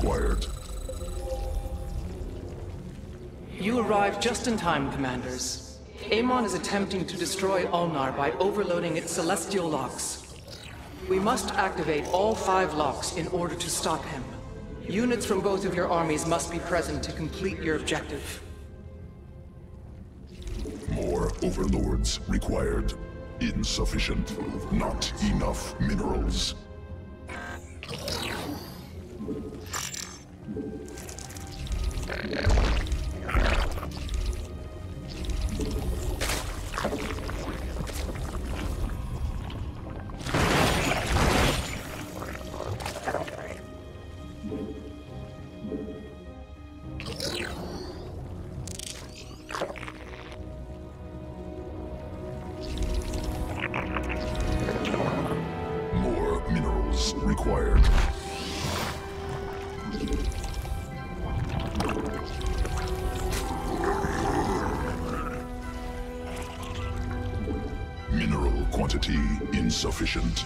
required. You arrived just in time, Commanders. Amon is attempting to destroy Ulnar by overloading its celestial locks. We must activate all five locks in order to stop him. Units from both of your armies must be present to complete your objective. More overlords required. Insufficient. Not enough minerals. Mineral quantity insufficient.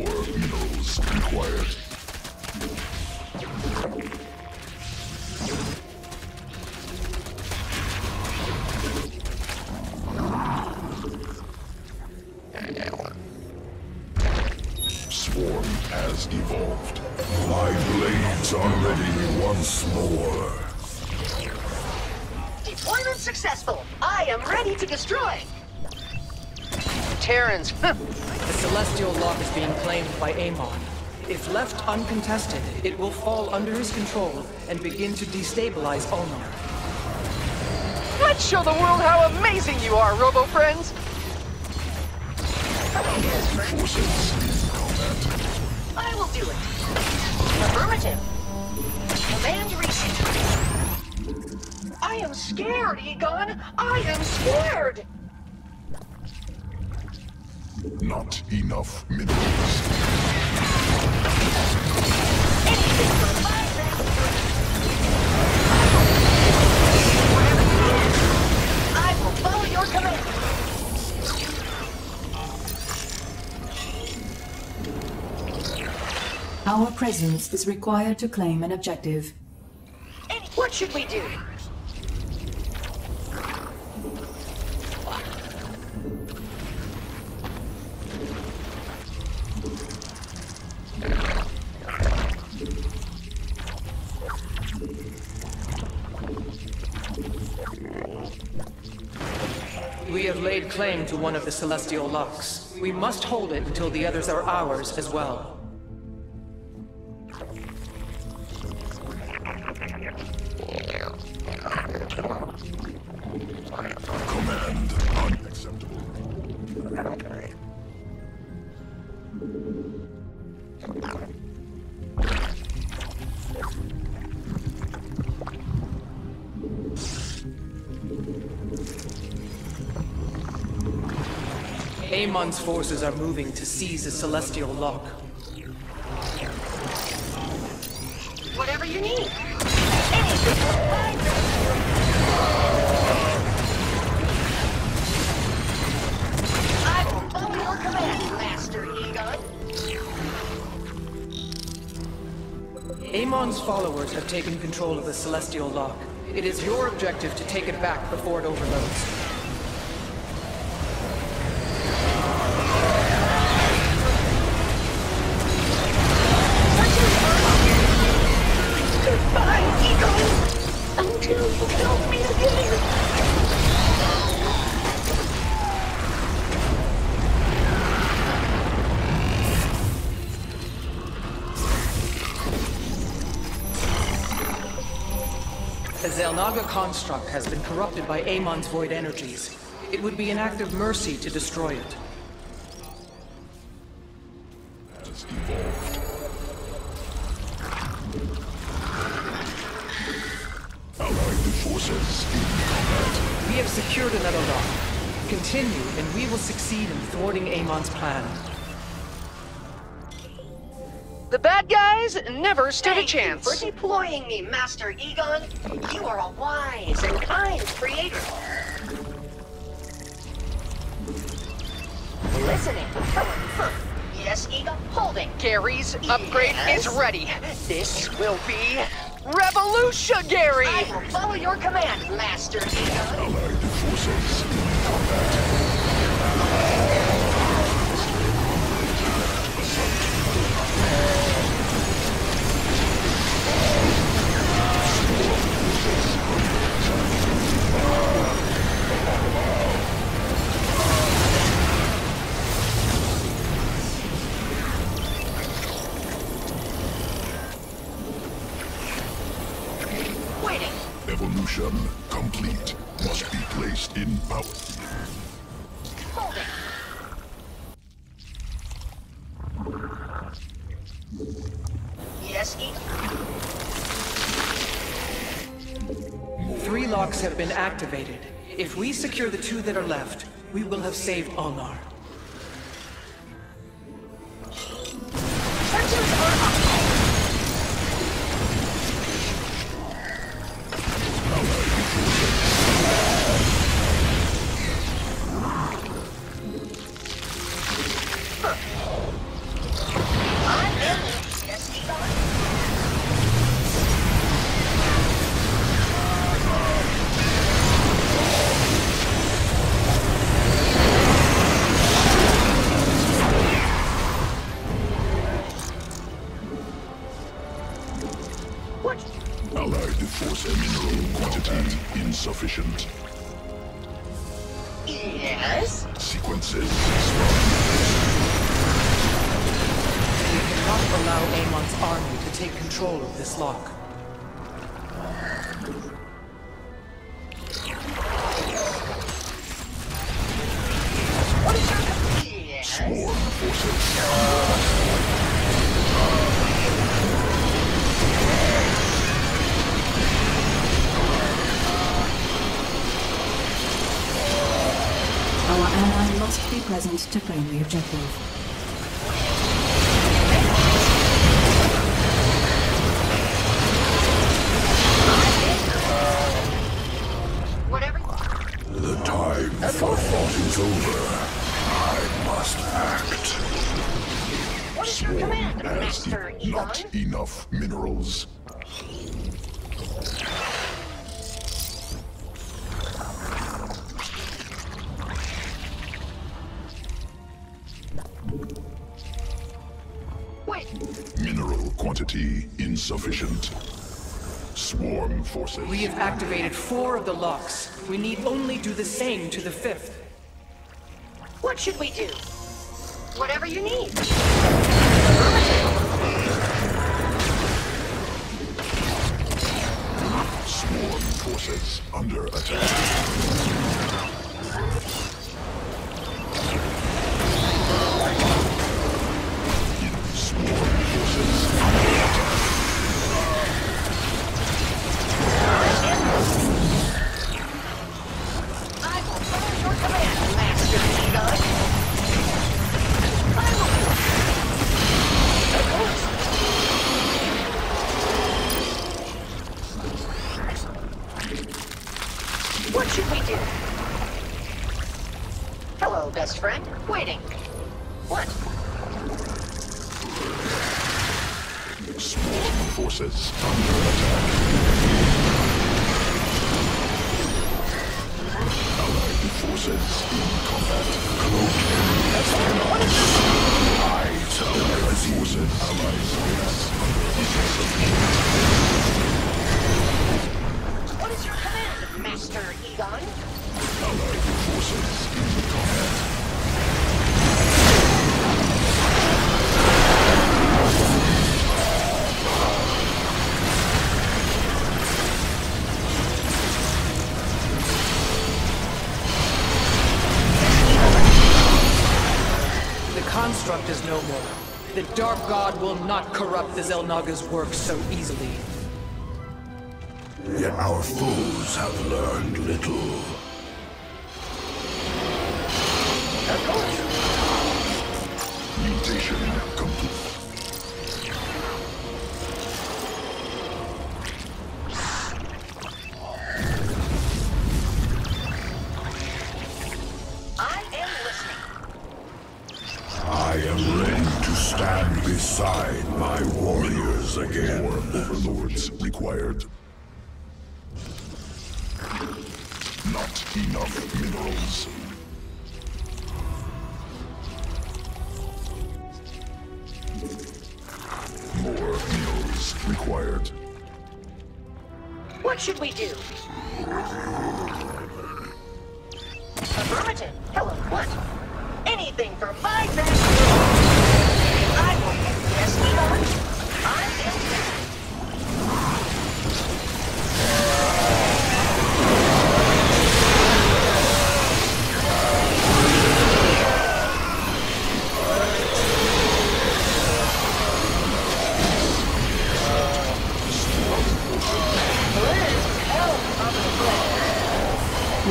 More minerals required. Swarm has evolved. My blades are ready once more. Deployment successful. I am ready to destroy. Terrans, The Celestial Lock is being claimed by Amon. If left uncontested, it will fall under his control and begin to destabilize Ulnar. Let's show the world how amazing you are, Robo Friends! Forces combat. I will do it. Affirmative. Command received. I am scared, Egon. I am scared. Not enough minerals. Anything for my I will follow your command. Our presence is required to claim an objective. What should we do? We have laid claim to one of the Celestial Locks. We must hold it until the others are ours as well. Amon's forces are moving to seize the Celestial Lock. Whatever you need. Anything for my I will follow your command, Master Egon. Amon's followers have taken control of the Celestial Lock. It is your objective to take it back before it overloads. You. The Xel'Naga construct has been corrupted by Amon's void energies. It would be an act of mercy to destroy it. Forces in combat. We have secured another lock. Continue, and we will succeed in thwarting Amon's plan. The bad guys never stood a Thank you chance. for deploying me, Master Egon. You are a wise and kind creator. Listening. Huh. Yes, Egon. Holding. Gary's upgrade Yes? is ready. This will be Revolution, Gary! I will follow your command, Master. Evolution complete. Must be placed in power. Holding. Yes, Three locks have been activated. If we secure the two that are left, we will have saved Ulnar. Allied force mineral quantity insufficient. Yes? Sequences We cannot allow Amon's army to take control of this lock. Present to claim the objective. The time for thought is over. I must act. What is your command, Master Egon? not enough minerals. Mineral quantity insufficient. Swarm forces. We have activated four of the locks. We need only do the same to the fifth. what should we do? Whatever you need. Swarm forces under attack. Best friend. Waiting. What? Swarm forces under attack. Allied forces in combat. Cloak Eyes Allied forces. Allied What The Dark God will not corrupt the Xel'Naga's work so easily. Yet our foes have learned little. Mutation stand my warriors again. More overlords required. Not enough minerals. More minerals required. What should we do? Affirmative. Hello, what? Anything for my master.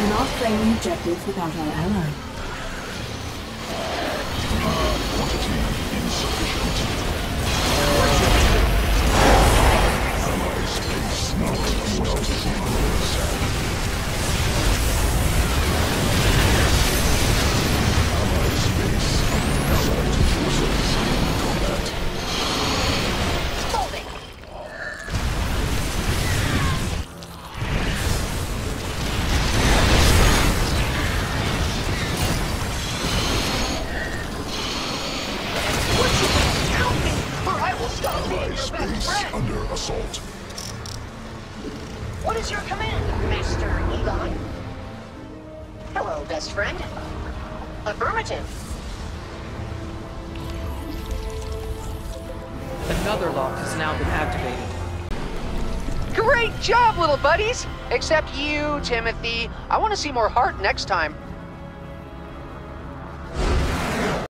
Cannot claim the objective without our ally. What is your command, Master Egon? Hello, best friend. Affirmative. Another lock has now been activated. Great job, little buddies! Except you, Timothy. I want to see more heart next time.